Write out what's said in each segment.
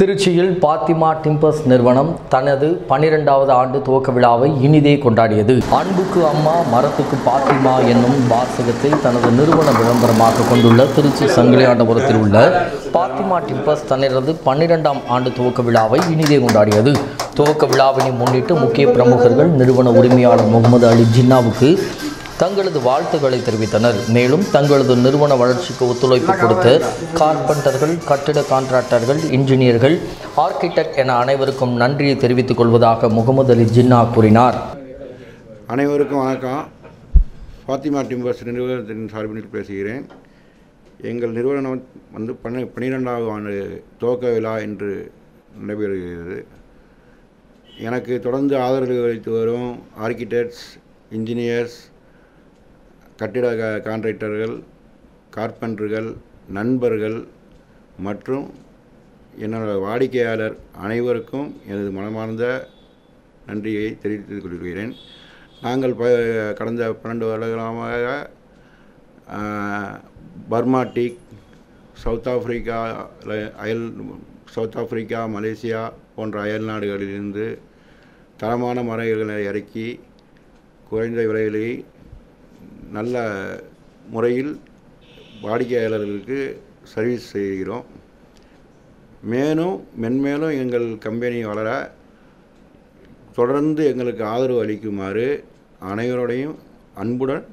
திருச்சியில் பாத்திமா டிம்பர்ஸ் நிறுவனம் தனது பன்னிரெண்டாவது ஆண்டு துவக்க விழாவை இனிதே கொண்டாடியது. அன்புக்கு அம்மா மரத்துக்கு பாத்திமா என்னும் வாசகத்தை தனது நிறுவன விளம்பரமாக கொண்டுள்ள திருச்சி சங்கிலியாண்டபுரத்தில் உள்ள பாத்திமா டிம்பர்ஸ் தனது பன்னிரெண்டாம் ஆண்டு துவக்க விழாவை இனிதே கொண்டாடியது. துவக்க விழாவினை முன்னிட்டு முக்கிய பிரமுகர்கள் நிறுவன உரிமையாளர் முகமது அலி ஜின்னாவுக்கு தங்களது வாழ்த்துக்களை தெரிவித்தனர். மேலும் தங்களது நிறுவன வளர்ச்சிக்கு ஒத்துழைப்பு கொடுத்து கார்பெண்டர்கள் கட்டிட கான்ட்ராக்டர்கள் இன்ஜினியர்கள் ஆர்கிடெக்ட் என அனைவருக்கும் நன்றியை தெரிவித்துக் கொள்வதாக முகமது அலி ஜின்னா கூறினார். அனைவருக்கும் வணக்கம். ஃபாத்திமா டிம்பர்ஸ் நிறுவனத்தின் சார்பில் பேசுகிறேன். எங்கள் நிறுவனம் வந்து பன்ன பன்னிரெண்டாவது ஆண்டு துவக்க விழா என்று நடைபெறுகிறது. எனக்கு தொடர்ந்து ஆதரவு அளித்து வரும் ஆர்கிடெக்ட்ஸ் இன்ஜினியர்ஸ் கட்டிட க- கான்ட்ராக்டர்கள் கார்பெண்டர்கள் நண்பர்கள் மற்றும் என்னோட வாடிக்கையாளர் அனைவருக்கும் எனது மனமார்ந்த நன்றியை தெரிவித்துக் கொள்கிறேன். நாங்கள் ப கடந்த பன்னெண்டு வருடங்களாக பர்மாட்டிக் பர்மா டீக் சவுத் ஆஃப்ரிக்கா அயல் சவுத் ஆஃப்ரிக்கா மலேசியா போன்ற அயல் நாடுகளிலிருந்து தரமான மரங்களை இறக்கி குறைந்த விலையிலேயே நல்ல முறையில் வாடிக்கையாளர்களுக்கு சர்வீஸ் செய்கிறோம். மேலும் மென்மேலும் எங்கள் கம்பெனி வளர தொடர்ந்து எங்களுக்கு ஆதரவு அளிக்குமாறு அனைவரோடையும் அன்புடன்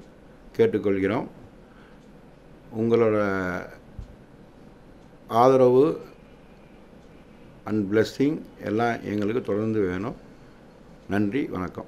கேட்டுக்கொள்கிறோம். உங்களோட ஆதரவு அண்ட் பிளஸ்ஸிங் எல்லாம் எங்களுக்கு தொடர்ந்து வேணும். நன்றி வணக்கம்.